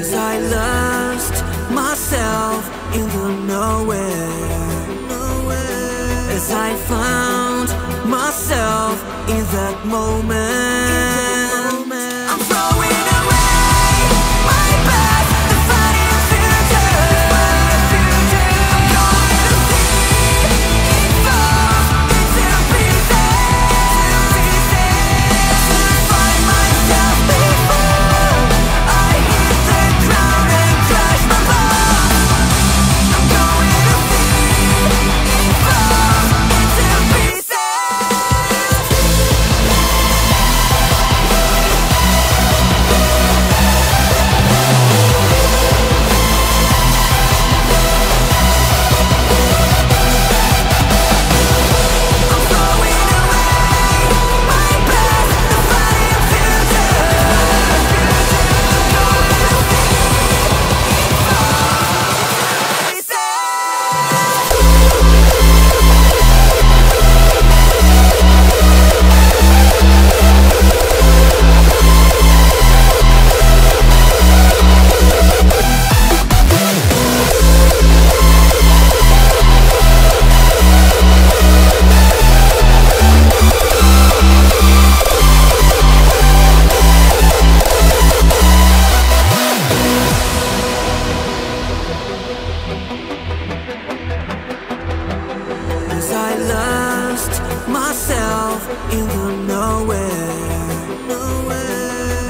As I lost myself in the nowhere. As I found myself in that moment, lost myself in the nowhere.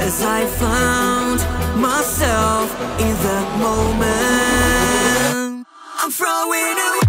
As I found myself in that moment, I'm throwing away.